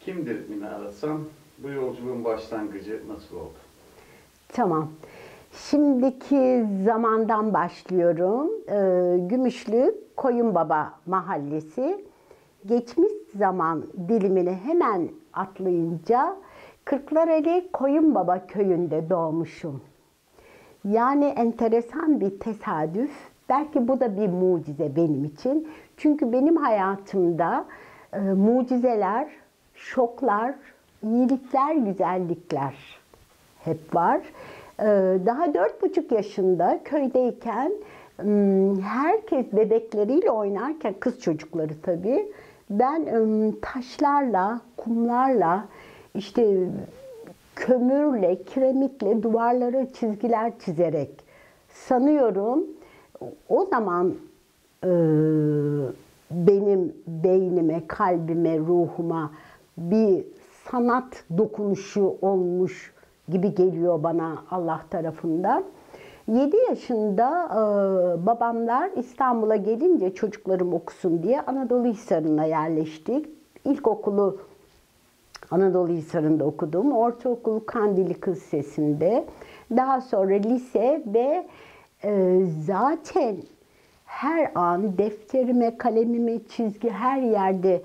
Kimdir Mine Arasam? Bu yolculuğun başlangıcı nasıl oldu? Tamam. Şimdiki zamandan başlıyorum. Ee, Gümüşlü Koyunbaba Mahallesi. Geçmiş zaman dilimini hemen atlayınca Kırklareli Koyunbaba köyünde doğmuşum. Yani enteresan bir tesadüf. Belki bu da bir mucize benim için. Çünkü benim hayatımda e, mucizeler, şoklar, iyilikler, güzellikler hep var. Ee, Daha dört buçuk yaşında köydeyken herkes bebekleriyle oynarken kız çocukları tabii ben taşlarla, kumlarla işte kömürle, kiremitle duvarlara çizgiler çizerek sanıyorum o zaman e, benim beynime, kalbime, ruhuma bir sanat dokunuşu olmuş gibi geliyor bana Allah tarafından. 7 yaşında e, babamlar İstanbul'a gelince çocuklarım okusun diye Anadolu Hisarı'na yerleştik. İlkokulu Anadolu Hisarı'nda okudum. Ortaokul Kandili Kız Lisesi'nde. Daha sonra lise ve e, zaten her an defterime, kalemime, çizgi her yerde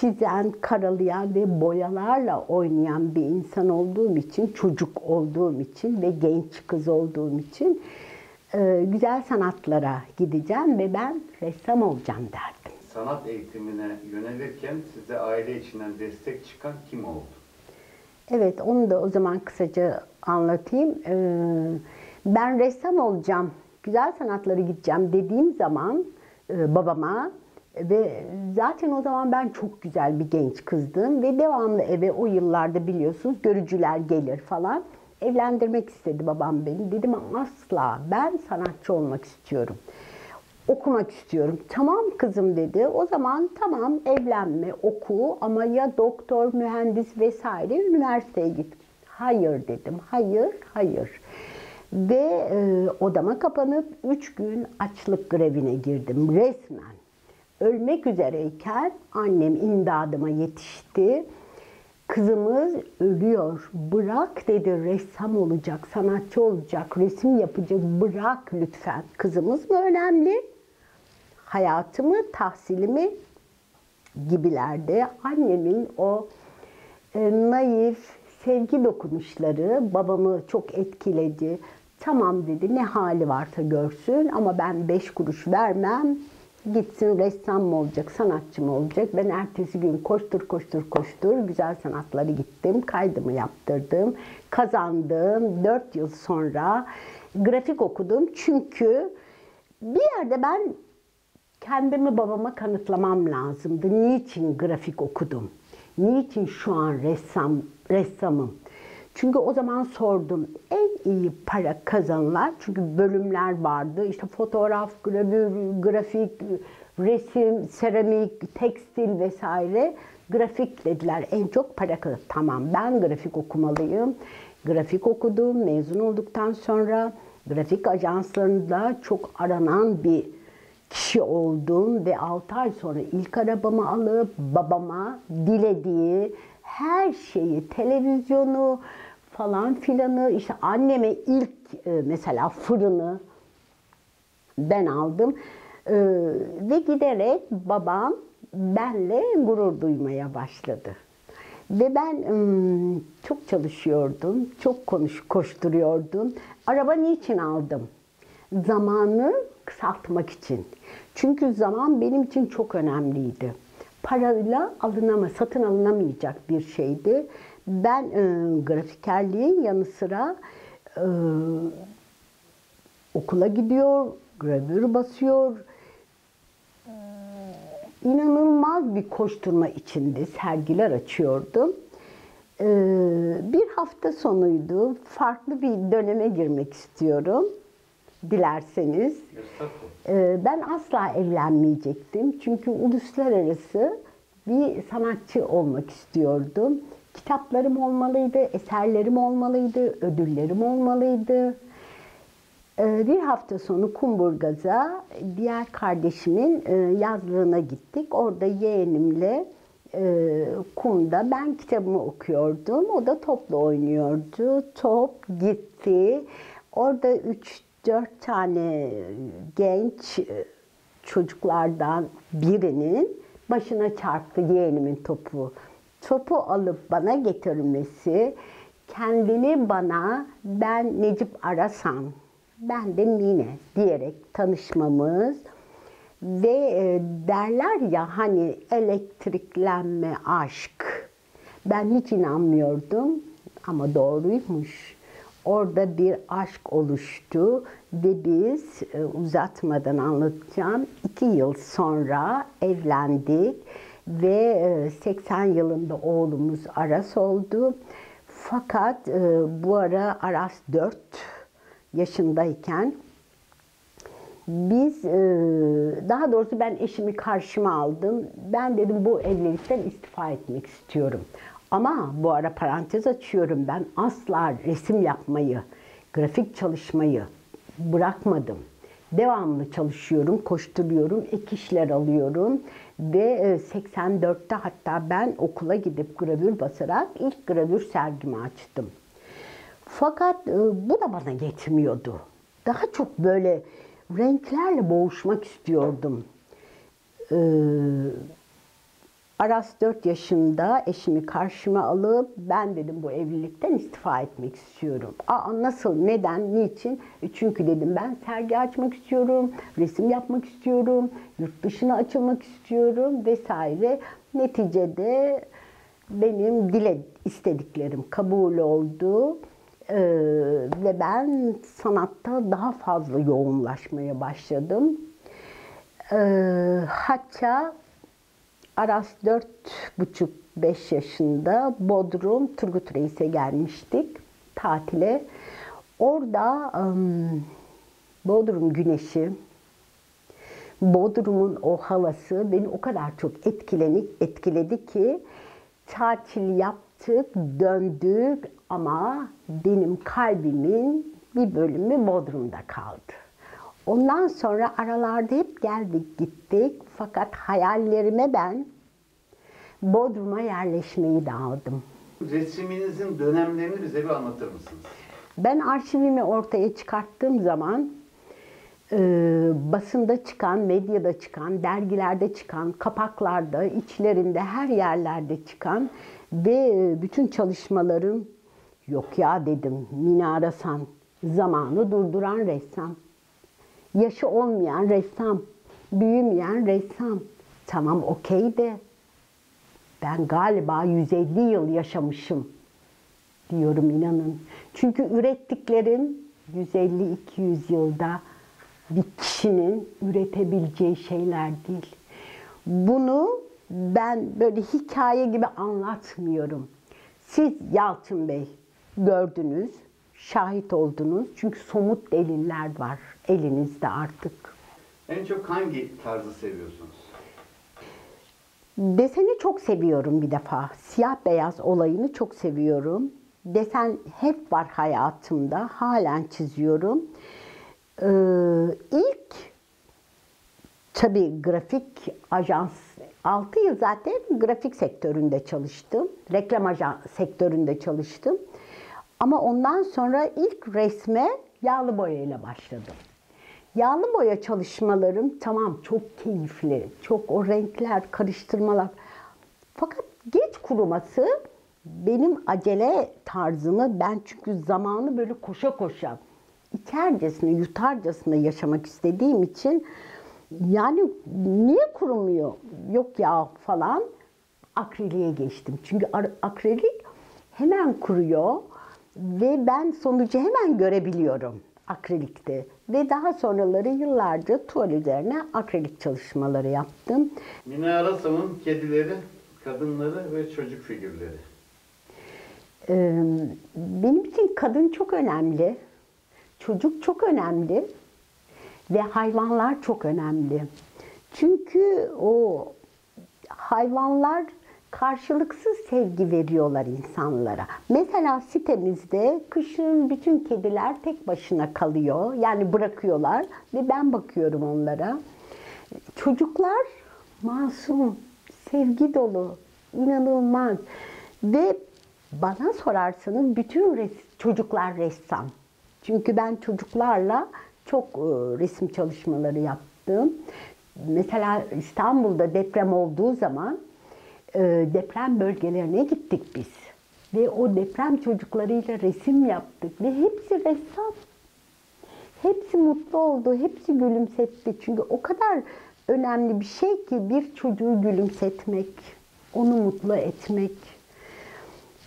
çizen, karalayan ve boyalarla oynayan bir insan olduğum için, çocuk olduğum için ve genç kız olduğum için e, güzel sanatlara gideceğim ve ben ressam olacağım derdim. Sanat eğitimine yönelirken size aile içinden destek çıkan kim oldu? Evet, onu da o zaman kısaca anlatayım. Ee, Ben ressam olacağım, güzel sanatlara gideceğim dediğim zaman e, babama ve zaten o zaman ben çok güzel bir genç kızdım ve devamlı eve o yıllarda biliyorsunuz görücüler gelir falan. Evlendirmek istedi babam beni. Dedim asla ben sanatçı olmak istiyorum okumak istiyorum. Tamam kızım dedi. O zaman tamam evlenme, oku ama ya doktor, mühendis vesaire üniversiteye git. Hayır dedim. Hayır, hayır. Ve e, odama kapanıp üç gün açlık grevine girdim resmen. Ölmek üzereyken annem imdadıma yetişti. Kızımız ölüyor. Bırak dedi ressam olacak, sanatçı olacak, resim yapacak. Bırak lütfen. Kızımız mı önemli? Hayatımı, tahsilimi gibilerde annemin o e, naif sevgi dokunuşları babamı çok etkiledi. Tamam dedi ne hali varsa görsün ama ben beş kuruş vermem. Gitsin ressam mı olacak, sanatçı mı olacak? Ben ertesi gün koştur koştur koştur güzel sanatları gittim. Kaydımı yaptırdım. Kazandım. Dört yıl sonra grafik okudum. Çünkü bir yerde ben kendimi babama kanıtlamam lazımdı. Niçin grafik okudum? Niçin şu an ressam ressamım? Çünkü o zaman sordum en iyi para kazanılan çünkü bölümler vardı. İşte fotoğraf, gravür, grafik, resim, seramik, tekstil vesaire. Grafik dediler en çok para kazan. Tamam ben grafik okumalıyım. Grafik okudum. Mezun olduktan sonra grafik ajanslarında çok aranan bir kişi oldum ve 6 ay sonra ilk arabamı alıp babama dilediği her şeyi, televizyonu falan filanı, işte anneme ilk e, mesela fırını ben aldım. E, ve giderek babam benle gurur duymaya başladı. Ve ben çok çalışıyordum, çok konuş koşturuyordum. Araba niçin aldım? Zamanı kısaltmak için. Çünkü zaman benim için çok önemliydi. Parayla alınama, satın alınamayacak bir şeydi. Ben e, grafikerliğin yanı sıra e, okula gidiyor, gravür basıyor. İnanılmaz bir koşturma içinde sergiler açıyordum. E, bir hafta sonuydu. Farklı bir döneme girmek istiyorum. Dilerseniz. Ee, Ben asla evlenmeyecektim. Çünkü uluslararası bir sanatçı olmak istiyordum. Kitaplarım olmalıydı, eserlerim olmalıydı, ödüllerim olmalıydı. Ee, Bir hafta sonu Kumburgaz'a diğer kardeşimin e, yazlığına gittik. Orada yeğenimle e, kumda ben kitabımı okuyordum. O da topla oynuyordu. Top gitti. Orada 3-4 tane genç e, çocuklardan birinin başına çarptı yeğenimin topu. Topu alıp bana getirmesi, kendini bana ben Necip Arasan, ben de Mine diyerek tanışmamız ve e, derler ya hani elektriklenme aşk. Ben hiç inanmıyordum ama doğruymuş. Orada bir aşk oluştu ve biz e, uzatmadan anlatacağım. iki yıl sonra evlendik ve e, 80 yılında oğlumuz Aras oldu. Fakat e, bu ara Aras 4 yaşındayken biz, e, daha doğrusu ben eşimi karşıma aldım. Ben dedim bu evlilikten istifa etmek istiyorum. Ama bu ara parantez açıyorum ben asla resim yapmayı, grafik çalışmayı bırakmadım. Devamlı çalışıyorum, koşturuyorum, ek işler alıyorum ve e, 84'te hatta ben okula gidip gravür basarak ilk gravür sergimi açtım. Fakat e, bu da bana yetmiyordu. Daha çok böyle renklerle boğuşmak istiyordum. Ee, Aras 4 yaşında eşimi karşıma alıp ben dedim bu evlilikten istifa etmek istiyorum. Aa nasıl, neden, niçin? E çünkü dedim ben sergi açmak istiyorum, resim yapmak istiyorum, yurt dışına açılmak istiyorum vesaire. Neticede benim dile istediklerim kabul oldu. Ee, ve ben sanatta daha fazla yoğunlaşmaya başladım. Ee, hatta Aras dört buçuk beş yaşında Bodrum Turgut Reis'e gelmiştik tatile. Orada ım, Bodrum güneşi, Bodrum'un o havası beni o kadar çok etkilenik, etkiledi ki tatil yaptık, döndük ama benim kalbimin bir bölümü Bodrum'da kaldı. Ondan sonra aralarda hep geldik gittik fakat hayallerime ben Bodrum'a yerleşmeyi de aldım. Resminizin dönemlerini bize bir anlatır mısınız? Ben arşivimi ortaya çıkarttığım zaman e, basında çıkan, medyada çıkan, dergilerde çıkan, kapaklarda, içlerinde, her yerlerde çıkan ve e, bütün çalışmalarım yok ya dedim Mine Arasan, zamanı durduran ressam. Yaşı olmayan ressam, büyümeyen ressam. Tamam okey de ben galiba 150 yıl yaşamışım diyorum inanın. Çünkü ürettiklerim 150-200 yılda bir kişinin üretebileceği şeyler değil. Bunu ben böyle hikaye gibi anlatmıyorum. Siz Yalçın Bey gördünüz, şahit oldunuz. Çünkü somut deliller var elinizde artık. En çok hangi tarzı seviyorsunuz? Deseni çok seviyorum bir defa. Siyah beyaz olayını çok seviyorum. Desen hep var hayatımda. Halen çiziyorum. Ee, ilk tabii grafik ajans 6 yıl zaten grafik sektöründe çalıştım. Reklam ajans sektöründe çalıştım. Ama ondan sonra ilk resme yağlı boyayla başladım. Yağlı boya çalışmalarım tamam çok keyifli, çok o renkler, karıştırmalar. Fakat geç kuruması benim acele tarzımı ben çünkü zamanı böyle koşa koşa içercesine, yutarcasına yaşamak istediğim için yani niye kurumuyor? Yok ya falan akriliğe geçtim. Çünkü akrilik hemen kuruyor ve ben sonucu hemen görebiliyorum akrilikte. Ve daha sonraları yıllarca tuval üzerine akrilik çalışmaları yaptım. Mine Arasam'ın kedileri, kadınları ve çocuk figürleri. Ee, benim için kadın çok önemli. Çocuk çok önemli. Ve hayvanlar çok önemli. Çünkü o hayvanlar karşılıksız sevgi veriyorlar insanlara. Mesela sitemizde kışın bütün kediler tek başına kalıyor. Yani bırakıyorlar ve ben bakıyorum onlara. Çocuklar masum, sevgi dolu. İnanılmaz. Ve bana sorarsanız bütün res- çocuklar ressam. Çünkü ben çocuklarla çok e, resim çalışmaları yaptım. Mesela İstanbul'da deprem olduğu zaman deprem bölgelerine gittik biz. Ve o deprem çocuklarıyla resim yaptık ve hepsi ressam. Hepsi mutlu oldu, hepsi gülümsetti. Çünkü o kadar önemli bir şey ki bir çocuğu gülümsetmek, onu mutlu etmek.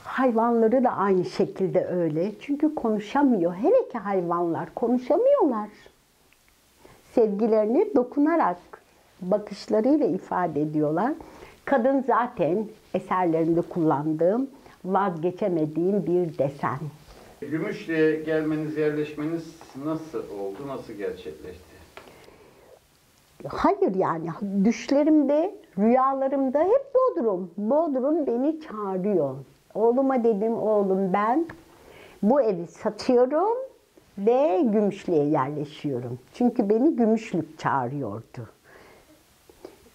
Hayvanları da aynı şekilde öyle. Çünkü konuşamıyor. Hele ki hayvanlar konuşamıyorlar. Sevgilerini dokunarak, bakışlarıyla ifade ediyorlar. Kadın zaten eserlerinde kullandığım, vazgeçemediğim bir desen. Gümüşlü'ye gelmeniz, yerleşmeniz nasıl oldu, nasıl gerçekleşti? Hayır yani düşlerimde, rüyalarımda hep Bodrum. Bodrum beni çağırıyor. Oğluma dedim oğlum ben bu evi satıyorum ve Gümüşlü'ye yerleşiyorum. Çünkü beni Gümüşlük çağırıyordu.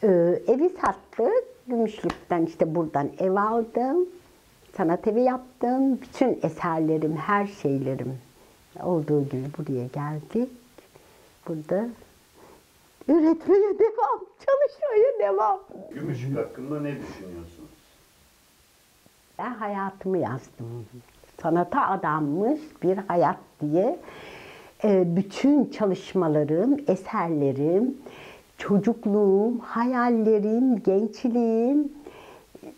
Ee, evi sattık. Gümüşlük'ten işte buradan ev aldım. Sanat evi yaptım. Bütün eserlerim, her şeylerim olduğu gibi buraya geldik. Burada üretmeye devam, çalışmaya devam. Gümüşlük hakkında ne düşünüyorsunuz? Ben hayatımı yazdım. Sanata adanmış bir hayat diye e, bütün çalışmalarım, eserlerim, çocukluğum, hayallerim, gençliğim,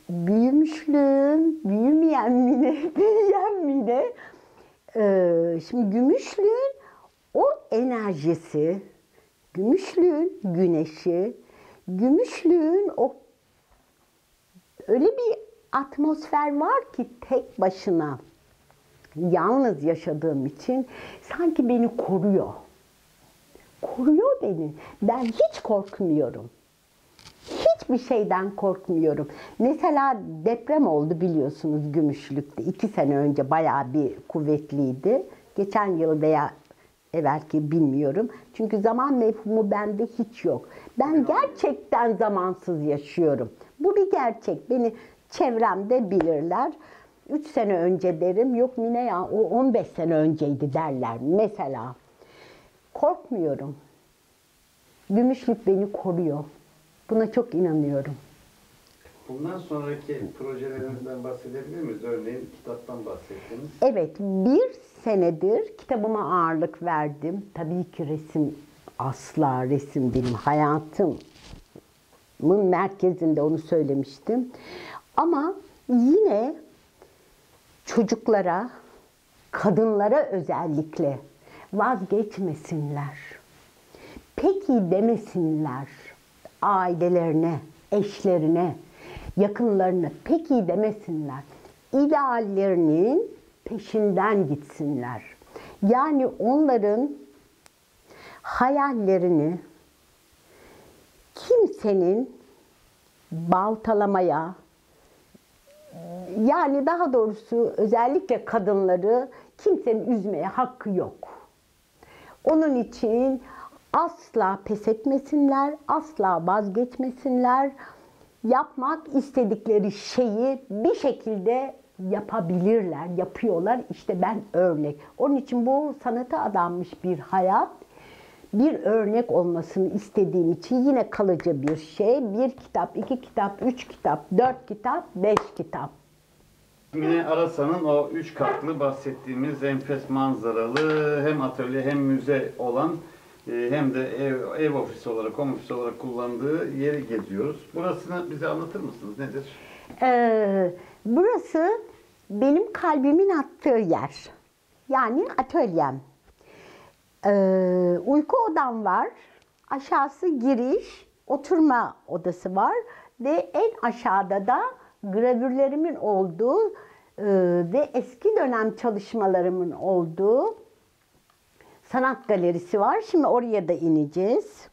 büyümüşlüğüm, büyümeyen mine, büyüyen mine. E, şimdi Gümüşlüğün o enerjisi, Gümüşlüğün güneşi, Gümüşlüğün o öyle bir atmosfer var ki tek başına yalnız yaşadığım için sanki beni koruyor. Koruyor beni. Ben hiç korkmuyorum. Hiçbir şeyden korkmuyorum. Mesela deprem oldu biliyorsunuz Gümüşlük'te. iki sene önce bayağı bir kuvvetliydi. Geçen yıl veya evvelki bilmiyorum. Çünkü zaman mefhumu bende hiç yok. Ben gerçekten zamansız yaşıyorum. Bu bir gerçek. Beni çevremde bilirler. Üç sene önce derim, yok Mine ya o 15 sene önceydi derler mesela. Korkmuyorum. Gümüşlük beni koruyor. Buna çok inanıyorum. Bundan sonraki projelerinizden bahsedebilir miyiz? Örneğin kitaptan bahsettiniz. Evet, bir senedir kitabıma ağırlık verdim. Tabii ki resim asla resim benim hayatımın merkezinde onu söylemiştim. Ama yine çocuklara, kadınlara özellikle vazgeçmesinler. Peki demesinler ailelerine, eşlerine, yakınlarına peki demesinler. İdeallerinin peşinden gitsinler. Yani onların hayallerini kimsenin baltalamaya, yani daha doğrusu özellikle kadınları kimsenin üzmeye hakkı yok. Onun için asla pes etmesinler, asla vazgeçmesinler. Yapmak istedikleri şeyi bir şekilde yapabilirler, yapıyorlar. İşte ben örnek. Onun için bu sanata adanmış bir hayat bir örnek olmasını istediğim için yine kalıcı bir şey. Bir kitap, iki kitap, üç kitap, dört kitap, beş kitap. Mine Arasan'ın o üç katlı bahsettiğimiz enfes manzaralı hem atölye hem müze olan e, hem de ev, ev ofisi olarak, home ofisi olarak kullandığı yeri geziyoruz. Burasını bize anlatır mısınız? Nedir? Ee, burası benim kalbimin attığı yer. Yani atölyem. Ee, uyku odam var. Aşağısı giriş, oturma odası var. Ve en aşağıda da gravürlerimin olduğu e, ve eski dönem çalışmalarımın olduğu sanat galerisi var. Şimdi oraya da ineceğiz.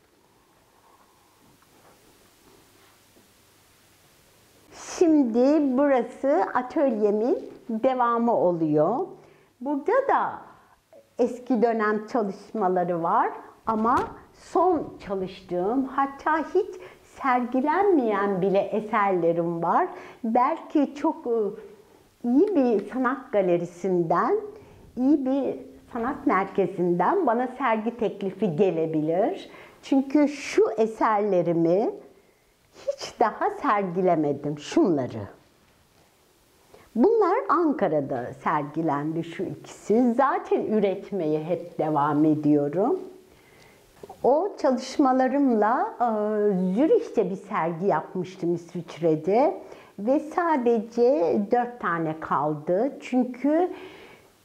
Şimdi burası atölyemin devamı oluyor. Burada da eski dönem çalışmaları var ama son çalıştığım hatta hiç sergilenmeyen bile eserlerim var. Belki çok e, iyi bir sanat galerisinden, iyi bir sanat merkezinden bana sergi teklifi gelebilir. Çünkü şu eserlerimi hiç daha sergilemedim şunları. Bunlar Ankara'da sergilendi şu ikisi. Zaten üretmeye hep devam ediyorum. O çalışmalarımla e, Zürih'te bir sergi yapmıştım İsviçre'de ve sadece dört tane kaldı. Çünkü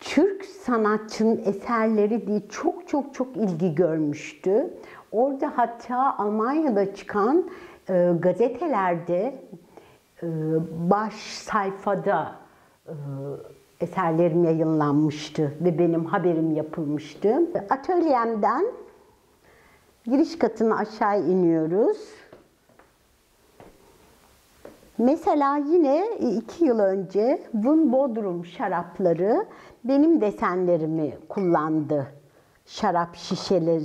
Türk sanatçının eserleri diye çok çok çok ilgi görmüştü. Orada hatta Almanya'da çıkan e, gazetelerde e, baş sayfada e, eserlerim yayınlanmıştı ve benim haberim yapılmıştı. Atölyemden giriş katına aşağı iniyoruz. Mesela yine iki yıl önce Vun Bodrum şarapları benim desenlerimi kullandı. Şarap şişeleri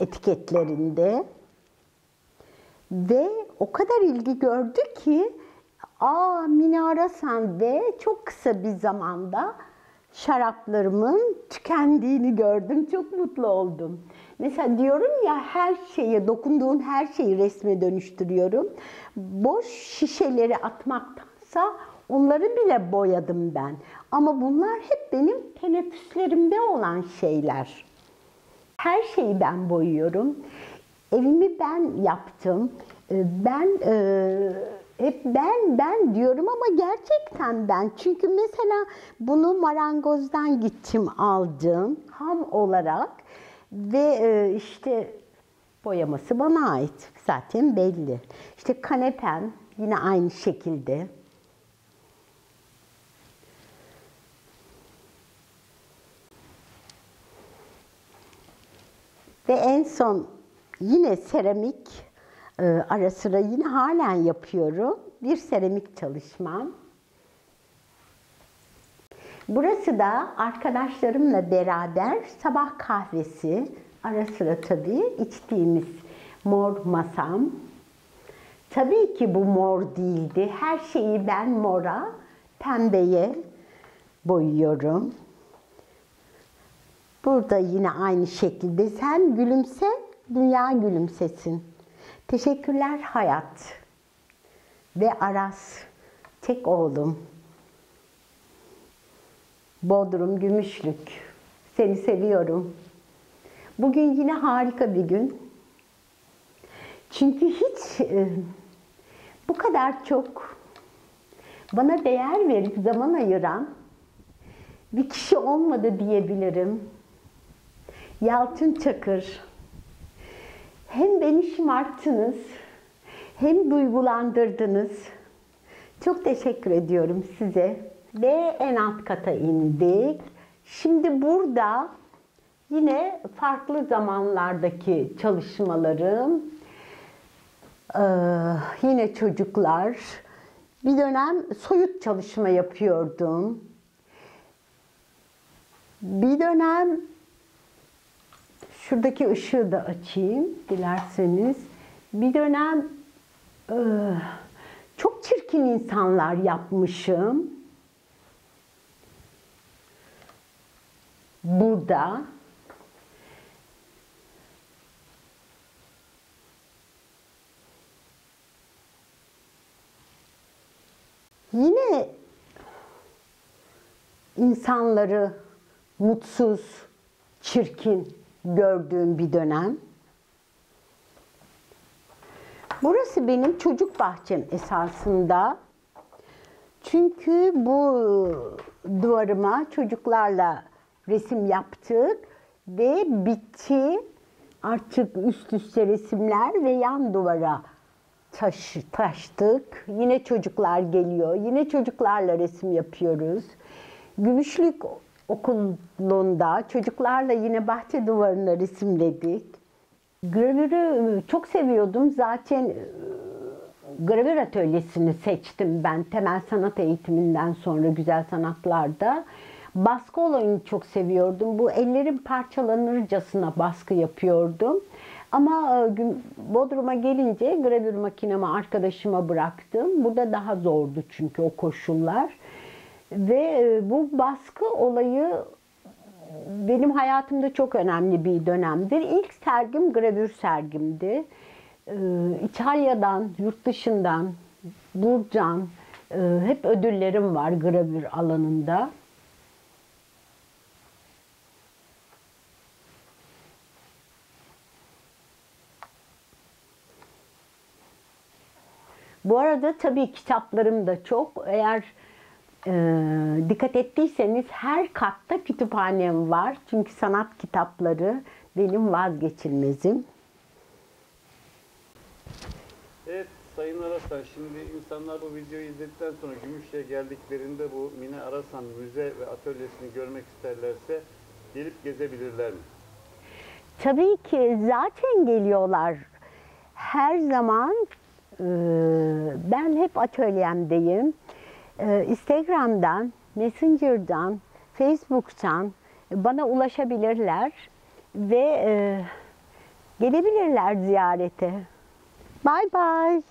etiketlerinde. Ve o kadar ilgi gördü ki aa Mine Arasan ve çok kısa bir zamanda şaraplarımın tükendiğini gördüm. Çok mutlu oldum. Mesela diyorum ya her şeye, dokunduğum her şeyi resme dönüştürüyorum. Boş şişeleri atmaktansa onları bile boyadım ben. Ama bunlar hep benim teneffüslerimde olan şeyler. Her şeyi ben boyuyorum. Evimi ben yaptım. Ee, Ben e, hep ben ben diyorum ama gerçekten ben. Çünkü mesela bunu marangozdan gittim aldım ham olarak ve e, işte boyaması bana ait. Zaten belli. İşte kanepem yine aynı şekilde. Ve en son yine seramik e, ara sıra yine halen yapıyorum. Bir seramik çalışmam. Burası da arkadaşlarımla beraber sabah kahvesi ara sıra tabii içtiğimiz mor masam. Tabii ki bu mor değildi. Her şeyi ben mora, pembeye boyuyorum. Burada yine aynı şekilde sen gülümse, dünya gülümsesin. Teşekkürler hayat. Ve Aras, tek oğlum. Bodrum Gümüşlük. Seni seviyorum. Bugün yine harika bir gün. Çünkü hiç e, bu kadar çok bana değer verip zaman ayıran bir kişi olmadı diyebilirim. Yalçın Çakır. Hem beni şımarttınız, hem duygulandırdınız. Çok teşekkür ediyorum size. Ve en alt kata indik. Şimdi burada yine farklı zamanlardaki çalışmalarım, ee, yine çocuklar. Bir dönem soyut çalışma yapıyordum. Bir dönem şuradaki ışığı da açayım dilerseniz. Bir dönem çok çirkin insanlar yapmışım. Burada yine insanları mutsuz, çirkin gördüğüm bir dönem. Burası benim çocuk bahçem esasında. Çünkü bu duvarıma çocuklarla resim yaptık ve bitti. Artık üst üste resimler ve yan duvara taş, taştık. Yine çocuklar geliyor. Yine çocuklarla resim yapıyoruz. Gümüşlük okulunda çocuklarla yine bahçe duvarına resimledik. Gravürü çok seviyordum. Zaten e, gravür atölyesini seçtim ben temel sanat eğitiminden sonra güzel sanatlarda. Baskı olayını çok seviyordum. Bu ellerim parçalanırcasına baskı yapıyordum. Ama e, Bodrum'a gelince gravür makinemi arkadaşıma bıraktım. Burada daha zordu çünkü o koşullar. Ve e, bu baskı olayı benim hayatımda çok önemli bir dönemdir. İlk sergim gravür sergimdi. İtalya'dan, yurt dışından, buradan e, hep ödüllerim var gravür alanında. Bu arada tabii kitaplarım da çok. Eğer e, dikkat ettiyseniz her katta kütüphanem var. Çünkü sanat kitapları benim vazgeçilmezim. Evet Sayın Arasan, şimdi insanlar bu videoyu izledikten sonra Gümüşşehir'e geldiklerinde bu Mine Arasan müze ve atölyesini görmek isterlerse gelip gezebilirler mi? Tabii ki zaten geliyorlar. Her zaman ben hep atölyemdeyim. E, Instagram'dan, Messenger'dan, Facebook'tan bana ulaşabilirler ve e, gelebilirler ziyarete. Bye bye.